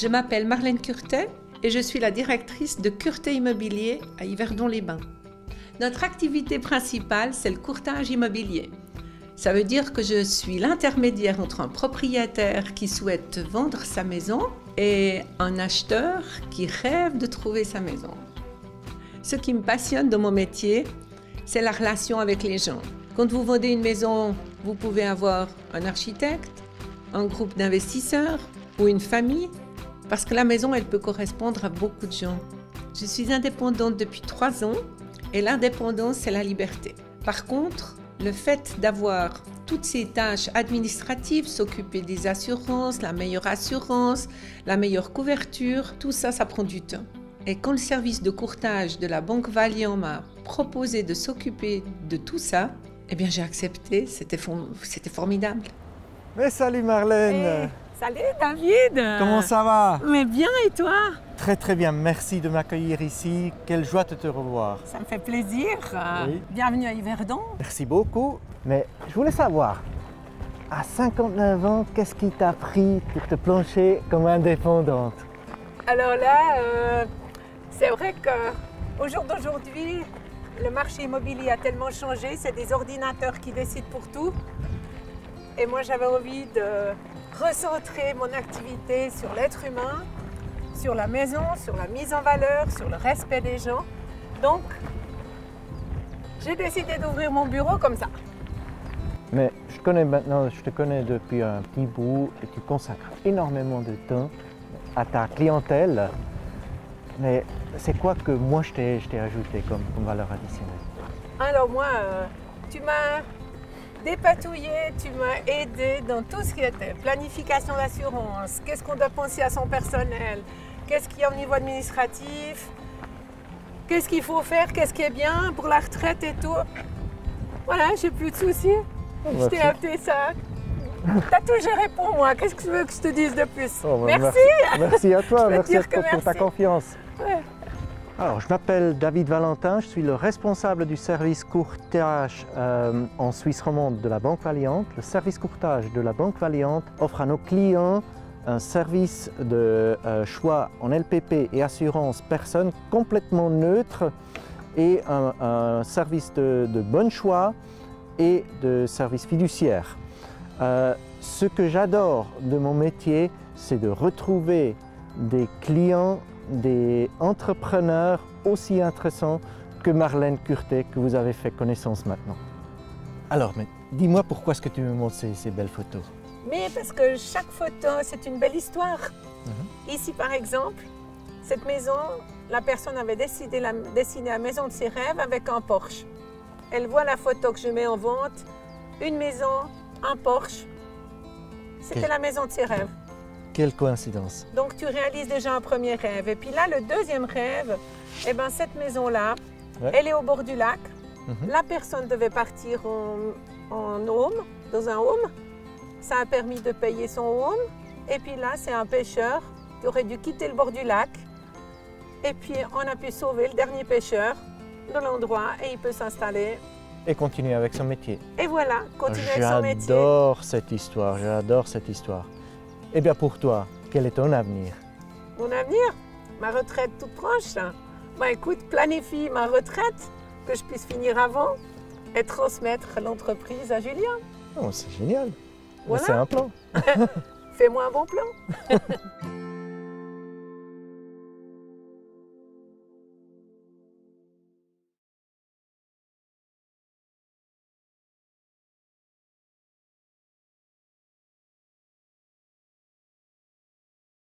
Je m'appelle Marlène Curtet et je suis la directrice de Curtet Immobilier à Yverdon-les-Bains. Notre activité principale, c'est le courtage immobilier. Ça veut dire que je suis l'intermédiaire entre un propriétaire qui souhaite vendre sa maison et un acheteur qui rêve de trouver sa maison. Ce qui me passionne dans mon métier, c'est la relation avec les gens. Quand vous vendez une maison, vous pouvez avoir un architecte, un groupe d'investisseurs ou une famille, parce que la maison, elle peut correspondre à beaucoup de gens. Je suis indépendante depuis trois ans et l'indépendance, c'est la liberté. Par contre, le fait d'avoir toutes ces tâches administratives, s'occuper des assurances, la meilleure assurance, la meilleure couverture, tout ça, ça prend du temps. Et quand le service de courtage de la Banque Valiant m'a proposé de s'occuper de tout ça, eh bien j'ai accepté, c'était formidable. Mais salut Marlène eh, Salut David Comment ça va? Mais bien et toi? Très très bien, merci de m'accueillir ici. Quelle joie de te revoir. Ça me fait plaisir. Bienvenue à Yverdon. Merci beaucoup. Mais je voulais savoir, à 59 ans, qu'est-ce qui t'a pris pour te plancher comme indépendante? Alors là, euh, c'est vrai qu'au jour d'aujourd'hui, le marché immobilier a tellement changé, c'est des ordinateurs qui décident pour tout. Et moi, j'avais envie de recentrer mon activité sur l'être humain, sur la maison, sur la mise en valeur, sur le respect des gens. Donc, j'ai décidé d'ouvrir mon bureau comme ça. Mais je connais maintenant, je te connais depuis un petit bout et tu consacres énormément de temps à ta clientèle. Mais c'est quoi que moi je t'ai ajouté comme, valeur additionnelle? Alors moi, euh, tu m'as dépatouillé, tu m'as aidé dans tout ce qui était planification d'assurance, qu'est-ce qu'on doit penser à son personnel, qu'est-ce qu'il y a au niveau administratif, qu'est-ce qu'il faut faire, qu'est-ce qui est bien pour la retraite et tout. Voilà, j'ai plus de soucis. Oh, je t'ai appelé ça. T'as tout géré pour moi. Qu'est-ce que tu veux que je te dise de plus? Oh, merci. merci. à toi, merci à toi pour ta confiance. Alors, je m'appelle David Valentin, je suis le responsable du service courtage euh, en Suisse romande de la Banque Valiante. Le service courtage de la Banque Valiante offre à nos clients un service de euh, choix en LPP et assurance personne complètement neutre et un, service de, bon choix et de service fiduciaire. Euh, ce que j'adore de mon métier, c'est de retrouver des clients des entrepreneurs aussi intéressants que Marlène Curtet, que vous avez fait connaissance maintenant. Alors, dis-moi pourquoi est-ce que tu me montres ces, belles photos? Mais parce que chaque photo, c'est une belle histoire. Mhm. Ici, par exemple, cette maison, la personne avait décidé la, dessiné la maison de ses rêves avec un Porsche. Elle voit la photo que je mets en vente, une maison, un Porsche. C'était la maison de ses rêves. Quelle coïncidence. Donc tu réalises déjà un premier rêve. Et puis là, le deuxième rêve, eh ben, cette maison-là, elle est au bord du lac. Mhm. La personne devait partir en, en, home, dans un home. Ça a permis de payer son home. Et puis là, c'est un pêcheur qui aurait dû quitter le bord du lac. Et puis on a pu sauver le dernier pêcheur de l'endroit et il peut s'installer. Et continuer avec son métier. Et voilà, continuer avec son métier. J'adore cette histoire, j'adore cette histoire. Eh bien pour toi, quel est ton avenir? Mon avenir? Ma retraite toute proche? Bah écoute, planifie ma retraite, que je puisse finir avant et transmettre l'entreprise à Julien. Oh, c'est génial. C'est un plan. Fais-moi un bon plan.